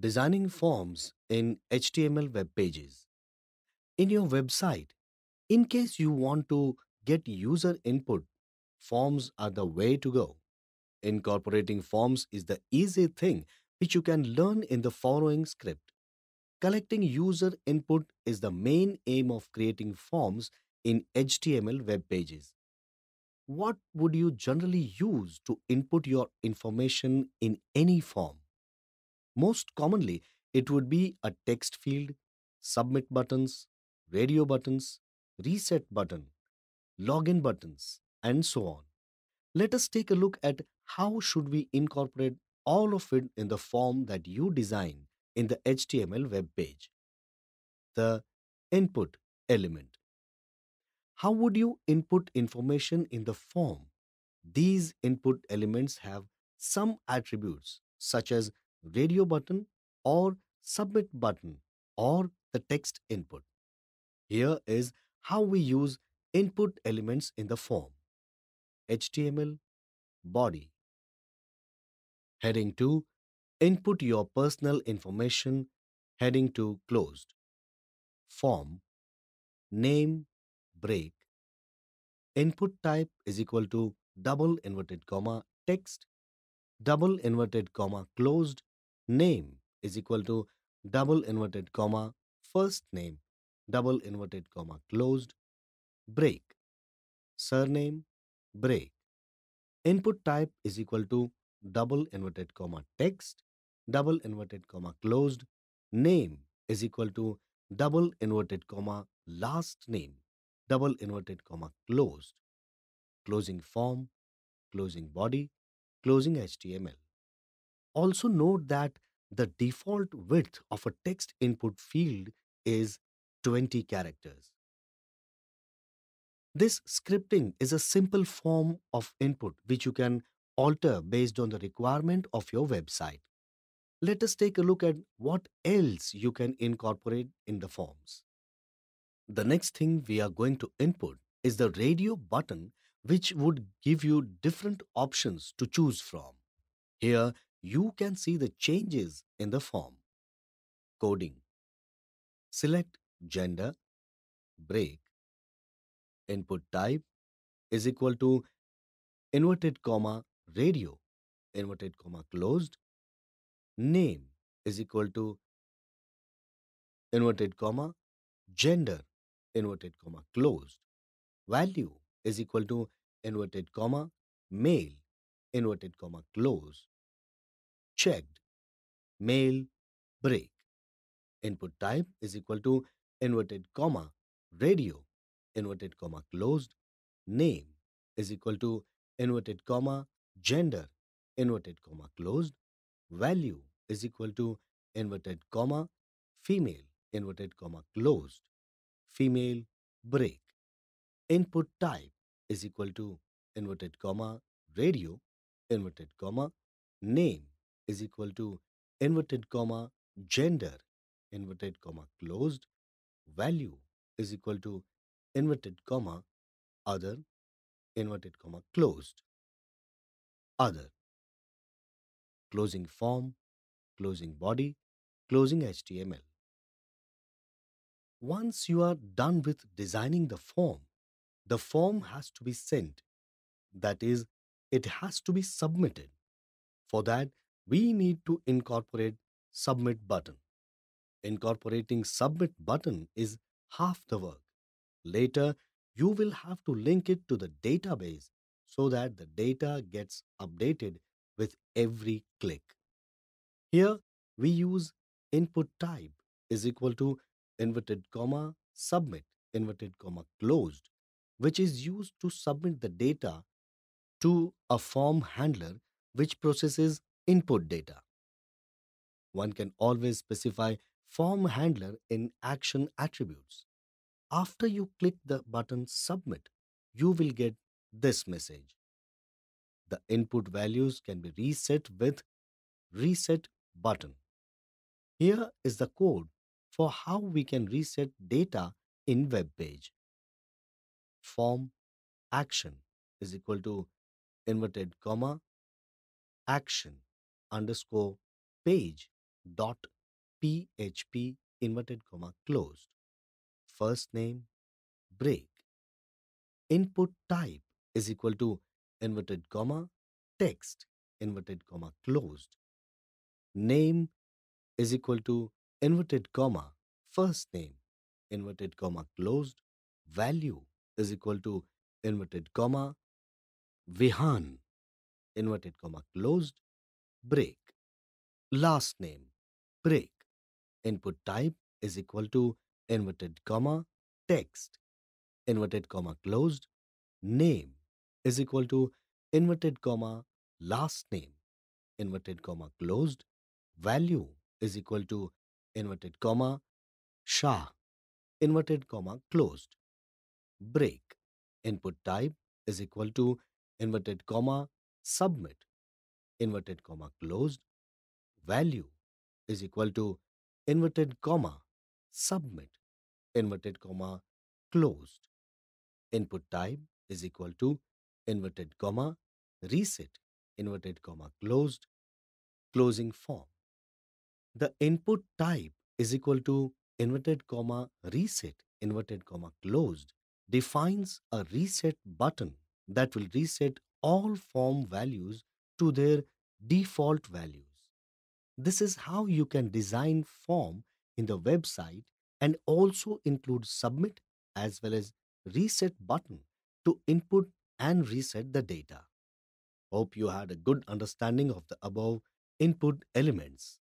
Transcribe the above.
Designing forms in HTML web pages. In your website, in case you want to get user input, forms are the way to go. Incorporating forms is the easy thing which you can learn in the following script. Collecting user input is the main aim of creating forms in HTML web pages. What would you generally use to input your information in any form? Most commonly, it would be a text field, submit buttons, radio buttons, reset button, login buttons, and so on. Let us take a look at how should we incorporate all of it in the form that you design in the HTML web page. The input element. How would you input information in the form? These input elements have some attributes such as radio button or submit button or the text input. Here is how we use input elements in the form. HTML body. Heading 2 Input your personal information. Heading 2 closed. Form Name break. Input type is equal to double inverted comma text double inverted comma closed name is equal to double inverted comma first name double inverted comma closed break. Surname break. Input type is equal to double inverted comma text double inverted comma closed name is equal to double inverted comma last name double inverted comma closed. Closing form closing body closing html also note that the default width of a text input field is 20 characters this scripting is a simple form of input which you can alter based on the requirement of your website. Let us take a look at what else you can incorporate in the forms. The next thing we are going to input is the radio button which would give you different options to choose from. Here you can see the changes in the form. Coding. Select gender, break, input type is equal to inverted comma radio. Inverted comma closed. Name is equal to inverted comma gender. Inverted comma closed. Value is equal to inverted comma male. Inverted comma close checked. Male break. Input type is equal to inverted comma radio. Inverted comma closed. Name is equal to inverted comma gender. Inverted comma closed. Value is equal to inverted comma female. Inverted comma closed. Female break. Input type is equal to inverted comma radio. Inverted comma name is equal to inverted comma gender inverted comma closed value is equal to inverted comma other inverted comma closed other. Closing form closing body closing html once you are done with designing the form the form has to be sent. That is it has to be submitted. For that we need to incorporate submit button incorporating submit button is half the work Later, you will have to link it to the database so that the data gets updated with every click. Here, we use input type is equal to inverted comma submit inverted comma closed, which is used to submit the data to a form handler which processes input data. One can always specify form handler in action attributes. After you click the button Submit, you will get this message. The input values can be reset with Reset button. Here is the code for how we can reset data in web page. Form action is equal to inverted comma action underscore page dot php inverted comma closed. First name break. Input type is equal to inverted comma text inverted comma closed. Name is equal to inverted comma first name inverted comma closed. Value is equal to inverted comma vihan inverted comma closed break. Last name break. Input type is equal to inverted comma text. Inverted comma closed. Name is equal to inverted comma last name. Inverted comma closed. Value is equal to inverted comma shah inverted comma closed. Break. Input type is equal to inverted comma submit inverted comma closed value is equal to inverted comma submit inverted comma closed. Input type is equal to inverted comma reset inverted comma closed closing form. The input type is equal to inverted comma reset inverted comma closed defines a reset button that will reset all form values to their default values. This is how you can design form in the website and also include submit as well as reset button to input and reset the data. Hope you had a good understanding of the above input elements.